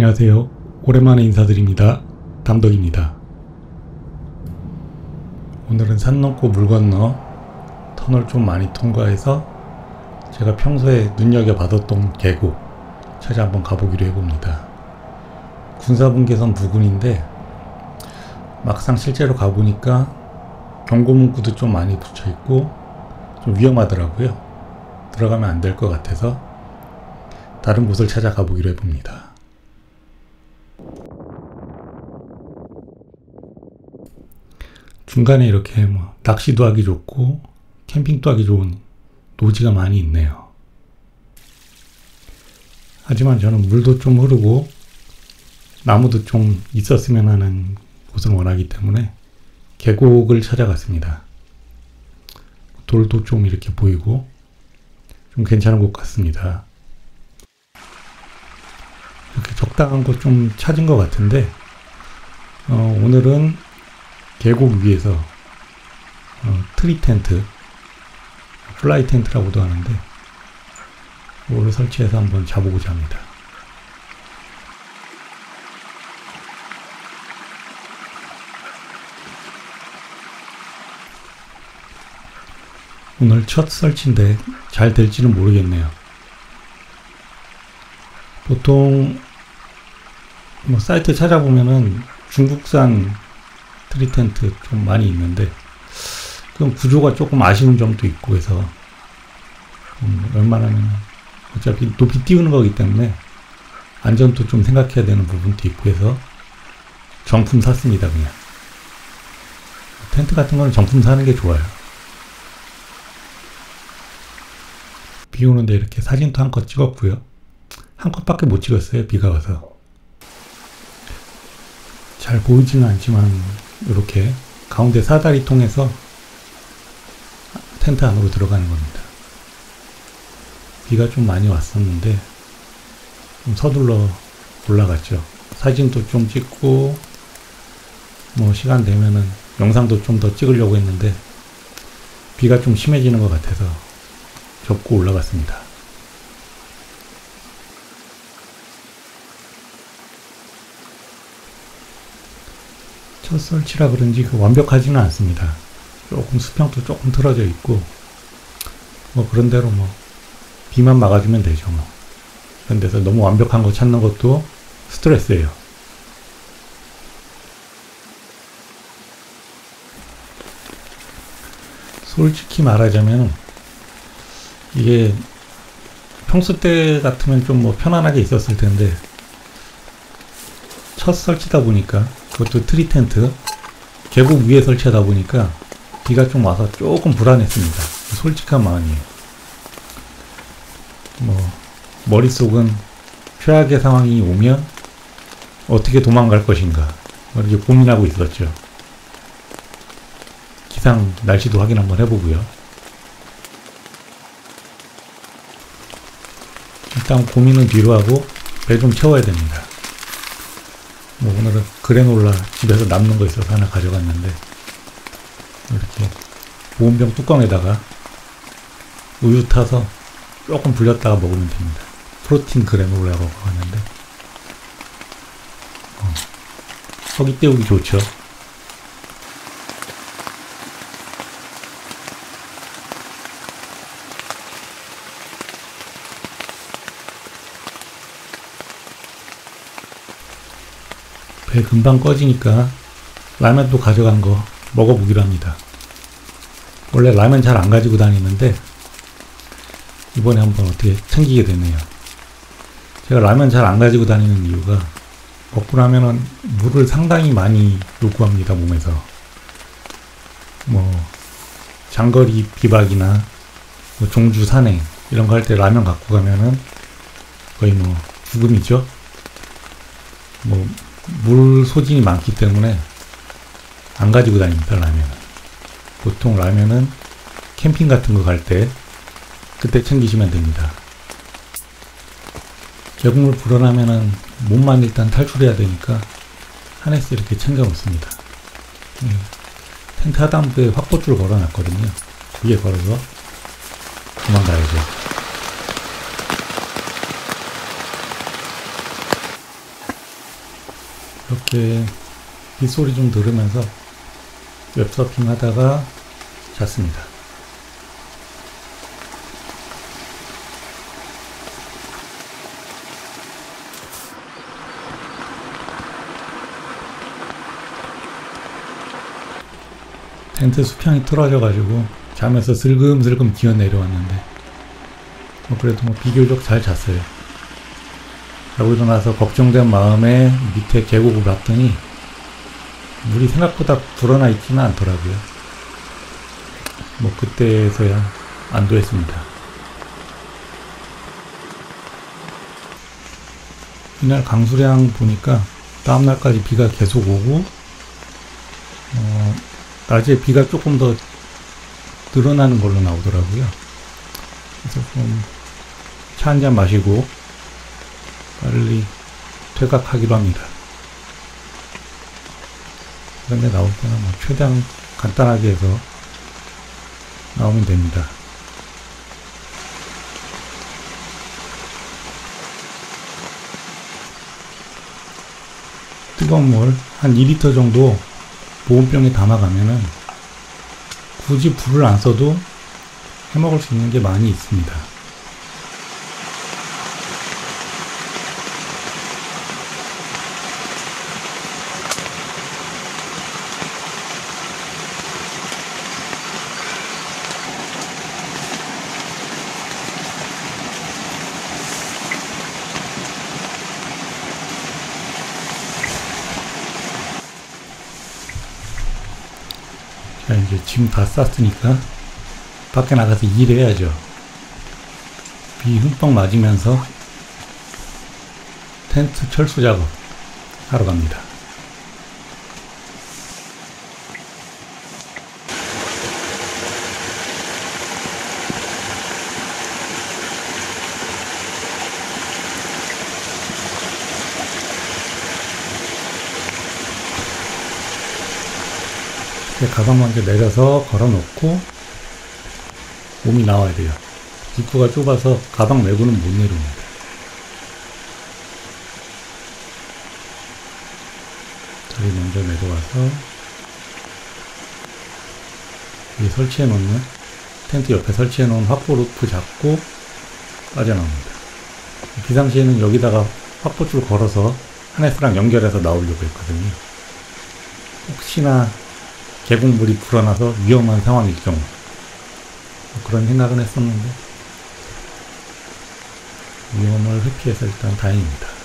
안녕하세요. 오랜만에 인사드립니다. 담덕입니다. 오늘은 산 넘고 물 건너 터널 좀 많이 통과해서 제가 평소에 눈여겨받았던 계곡 찾아 한번 가보기로 해봅니다. 군사분계선 부근인데 막상 실제로 가보니까 경고 문구도 좀 많이 붙여 있고 좀 위험하더라고요. 들어가면 안 될 것 같아서 다른 곳을 찾아가 보기로 해봅니다. 중간에 이렇게 뭐 낚시도 하기 좋고 캠핑도 하기 좋은 노지가 많이 있네요. 하지만 저는 물도 좀 흐르고 나무도 좀 있었으면 하는 곳을 원하기 때문에 계곡을 찾아갔습니다. 돌도 좀 이렇게 보이고 좀 괜찮은 곳 같습니다. 이렇게 적당한 곳 좀 찾은 것 같은데 어, 오늘은 계곡 위에서 어, 트리 텐트, 플라이 텐트라고도 하는데 이거를 설치해서 한번 자보고자 합니다. 오늘 첫 설치인데 잘 될지는 모르겠네요. 보통 뭐 사이트 찾아보면은 중국산 트리 텐트 좀 많이 있는데 그럼 구조가 조금 아쉬운 점도 있고 해서 음, 웬만하면 어차피 높이 띄우는 거기 때문에 안전도 좀 생각해야 되는 부분도 있고 해서 정품 샀습니다 그냥. 텐트 같은 거는 정품 사는 게 좋아요. 비 오는데 이렇게 사진도 한컷 찍었고요. 한 컷밖에 못 찍었어요 비가 와서. 잘 보이지는 않지만 이렇게 가운데 사다리 통해서 텐트 안으로 들어가는 겁니다. 비가 좀 많이 왔었는데 좀 서둘러 올라갔죠. 사진도 좀 찍고 뭐 시간 되면은 영상도 좀 더 찍으려고 했는데 비가 좀 심해지는 것 같아서 접고 올라갔습니다. 첫 설치라 그런지 그 완벽하지는 않습니다. 조금 수평도 조금 틀어져 있고 뭐 그런 대로 뭐 비만 막아주면 되죠 뭐. 그런 데서 너무 완벽한 거 찾는 것도 스트레스예요. 솔직히 말하자면 이게 평소 때 같으면 좀 뭐 편안하게 있었을 텐데 첫 설치다 보니까 그것도 트리 텐트 계곡 위에 설치하다 보니까 비가 좀 와서 조금 불안했습니다. 솔직한 마음이에요. 뭐 머릿속은 최악의 상황이 오면 어떻게 도망갈 것인가 뭐 이렇게 고민하고 있었죠. 기상 날씨도 확인 한번 해보고요. 일단 고민은 뒤로 하고 배 좀 채워야 됩니다. 뭐 오늘은 그래놀라 집에서 남는 거 있어서 하나 가져갔는데 이렇게 보온병 뚜껑에다가 우유 타서 조금 불렸다가 먹으면 됩니다. 프로틴 그래놀라라고 하는데 어, 허기 때우기 좋죠. 배 금방 꺼지니까 라면도 가져간 거 먹어보기로 합니다. 원래 라면 잘 안 가지고 다니는데 이번에 한번 어떻게 챙기게 되네요. 제가 라면 잘 안 가지고 다니는 이유가 먹고 나면은 물을 상당히 많이 요구합니다 몸에서 뭐 장거리 비박이나 뭐 종주 산행 이런 거 할 때 라면 갖고 가면은 거의 뭐 죽음이죠. 뭐 물 소진이 많기 때문에 안 가지고 다닙니다, 라면은. 보통 라면은 캠핑 같은 거 갈 때 그때 챙기시면 됩니다. 계곡물 불어나면은 몸만 일단 탈출해야 되니까 하네스 이렇게 챙겨 놓습니다. 음, 텐트 하단부에 확보줄 걸어놨거든요. 위에 걸어서 도망가야죠. 이렇게 빗소리 좀 들으면서 웹서핑 하다가 잤습니다. 텐트 수평이 틀어져 가지고 잠에서 슬금슬금 기어 내려왔는데 뭐 그래도 뭐 비교적 잘 잤어요. 자고 일어나서 걱정된 마음에 밑에 계곡을 봤더니 물이 생각보다 불어나 있지는 않더라고요. 뭐 그때서야 안도했습니다. 이날 강수량 보니까 다음날까지 비가 계속 오고 어, 낮에 비가 조금 더 늘어나는 걸로 나오더라고요. 그래서 좀 차 한잔 마시고 빨리 퇴각하기로 합니다. 그런데 나올 때는 뭐 최대한 간단하게 해서 나오면 됩니다. 뜨거운 물 한 2리터 정도 보온병에 담아가면은 굳이 불을 안 써도 해먹을 수 있는 게 많이 있습니다. 이제 짐 다 쌌으니까 밖에 나가서 일해야죠. 비 흠뻑 맞으면서 텐트 철수 작업 하러 갑니다. 가방 먼저 내려서 걸어놓고 몸이 나와야 돼요. 입구가 좁아서 가방 메고는 못 내려옵니다. 저기 먼저 내려와서 여기 설치해 놓는 텐트 옆에 설치해 놓은 확보 루프 잡고 빠져나옵니다. 비상시에는 여기다가 확보줄 걸어서 하네스랑 연결해서 나오려고 했거든요. 혹시나 계곡물이 불어나서 위험한 상황일 경우 뭐 그런 생각은 했었는데 위험을 회피해서 일단 다행입니다.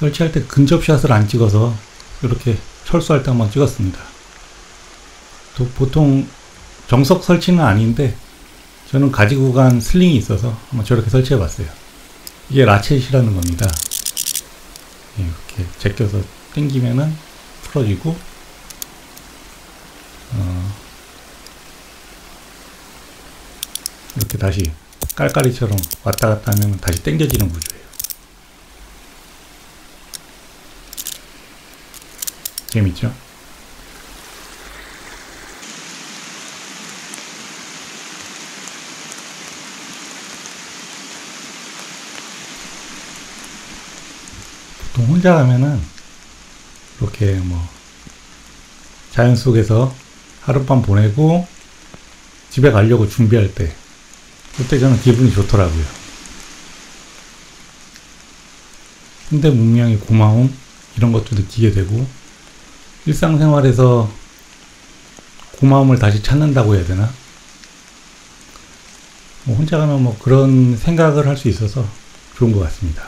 설치할 때 근접샷을 안 찍어서 이렇게 철수할 때 한번 찍었습니다. 또 보통 정석 설치는 아닌데 저는 가지고 간 슬링이 있어서 한번 저렇게 설치해 봤어요. 이게 라쳇이라는 겁니다. 예, 이렇게 제껴서 당기면은 풀어지고 어, 이렇게 다시 깔깔이처럼 왔다 갔다 하면 다시 당겨지는 구조예요. 재밌죠? 보통 혼자 가면은 이렇게 뭐 자연 속에서 하룻밤 보내고 집에 가려고 준비할 때 그때 저는 기분이 좋더라고요. 현대 문명의 고마움 이런 것도 느끼게 되고 일상생활에서 고마움을 다시 찾는다고 해야 되나? 뭐 혼자 가면 뭐 그런 생각을 할 수 있어서 좋은 것 같습니다.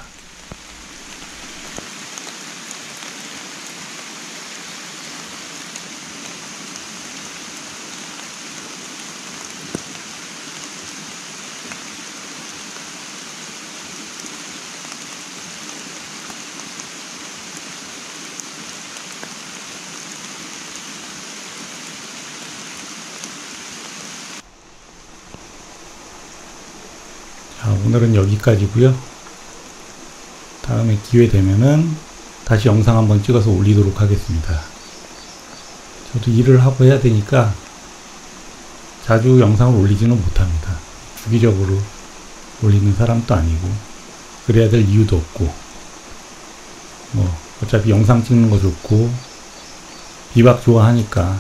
오늘은 여기까지고요 다음에 기회 되면은 다시 영상 한번 찍어서 올리도록 하겠습니다 저도 일을 하고 해야 되니까 자주 영상을 올리지는 못합니다 주기적으로 올리는 사람도 아니고 그래야 될 이유도 없고 뭐 어차피 영상 찍는 거 좋고 비박 좋아하니까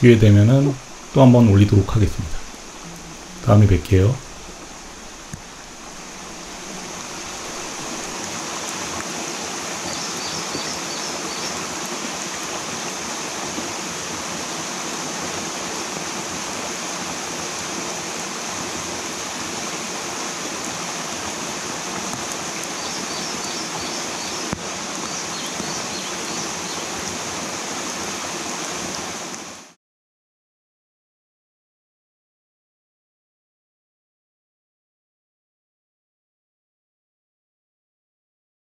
기회 되면은 또 한번 올리도록 하겠습니다. 다음에 뵐게요.